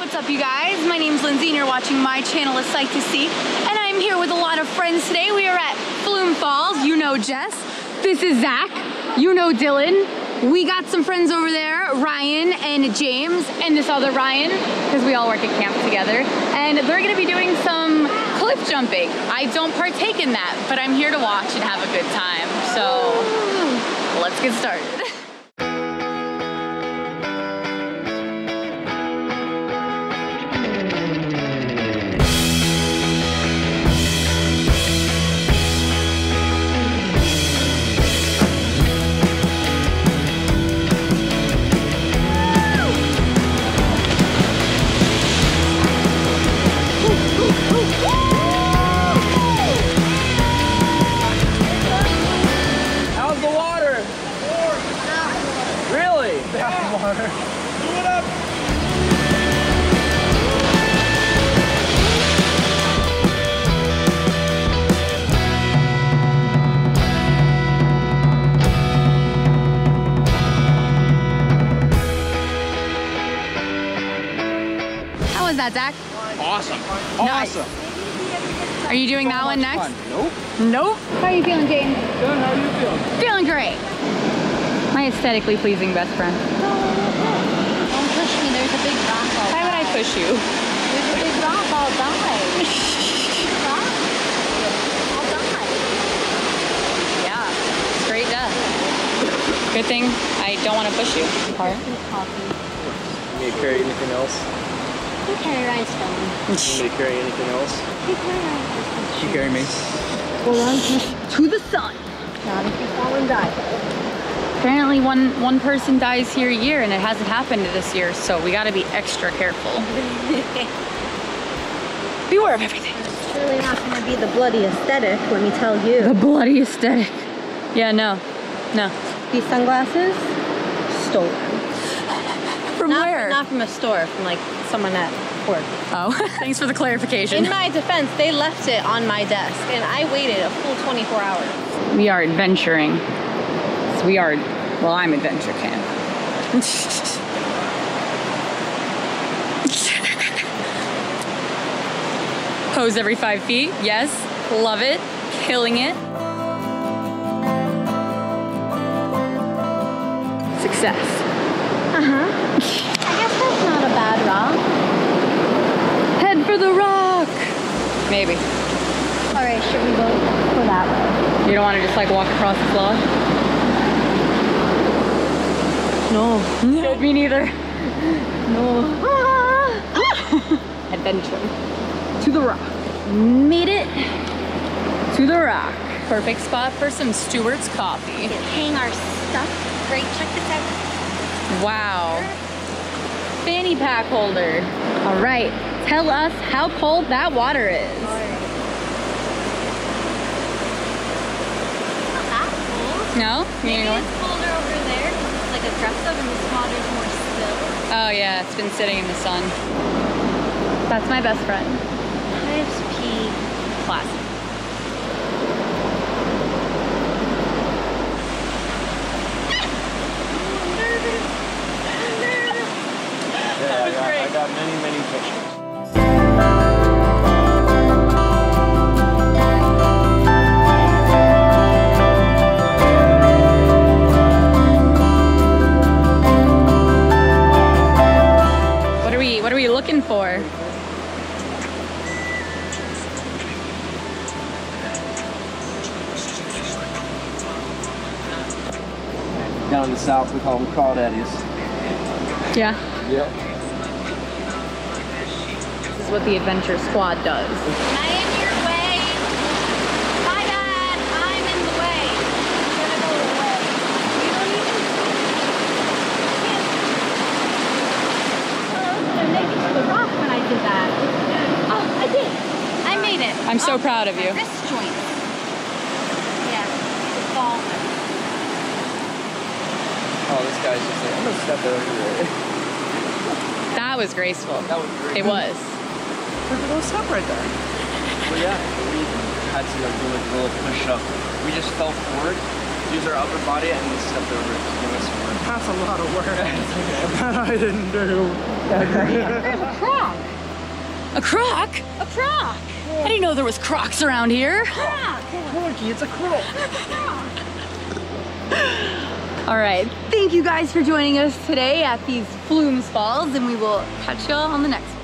what's up you guys? My name's Lindsay and you're watching my channel A Sight to See and I'm here with a lot of friends today. We are at Flume Falls, you know Jess. This is Zach, you know Dylan. We got some friends over there, Ryan and James and this other Ryan because we all work at camp together and they're gonna be doing some cliff jumping. I don't partake in that but I'm here to watch and have a good time. So let's get started. That, Zach? Awesome. Nice. Awesome. Are you doing that one next? Nope. Nope. How are you feeling, James? Good. How you feeling? Feeling great. My aesthetically pleasing best friend. Don't push me, there's a big rock. I'll Why would I push you? There's a big rock, I'll die. I'll die. Yeah. Straight death. Good thing I don't want to push you. Part. You need to carry anything else? You carry rhinestone. You need to carry anything else? You carry rhinestone. You carry me. To the sun. Not if you fall and die. Apparently one one person dies here a year and it hasn't happened this year, so we gotta be extra careful. Beware of everything. It's surely not going to be the bloody aesthetic, let me tell you. The bloody aesthetic. Yeah, no. No. These sunglasses, stolen. Not from a store, from like someone at work. oh, thanks for the clarification. In my defense, they left it on my desk and I waited a full 24 hours. We are adventuring. So we are, well, I'm adventure camp. Pose every five feet. Yes. Love it. Killing it. Success. Uh-huh. I guess that's not a bad rock. Head for the rock. Maybe. All right, should we go go that way? You don't want to just like walk across the log? No. Me neither. No. adventure to the rock. Made it to the rock. Perfect spot for some Stewart's coffee. Hang our stuff. Great, check this out. Wow. Fanny pack holder. All right, tell us how cold that water is. Not that cold. No? You Maybe know it's colder over there. It's like aggressive and this water's more still. Oh yeah, it's been sitting in the sun. That's my best friend. I just pee. Classic. Yeah, I got, I got many, many pictures. Down in the south, we call them crawdaddies. Yeah. Yep. This is what the adventure squad does. Am I in your way? My bad. I'm in the way. I'm gonna go away. You don't even. I was gonna to the rock when I did that. Oh, I did. I made it. I'm so Oh, proud of you. my Wrist joint. Yeah. It's all. Oh, this guy's just like, step there. That was graceful. That was great. It was. There's a little step right there. Well, yeah, we had to like, do like a little push up. We just fell forward, used our upper body, and we stepped over to give us some work. That's a lot of work that I didn't do. Cry A croc? A croc. I didn't know there was crocs around here. Croc. Corky, it's a croc. All right. Thank you guys for joining us today at these Flumes Falls, and we will catch y'all on the next one.